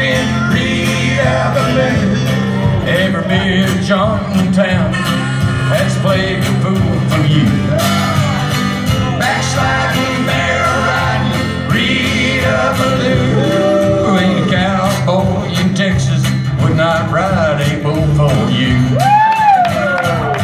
didn't read alphabet. Every John town has played the fool for you. Backsliding, bear riding, read a. Ain't a cowboy in Texas would not ride a bull.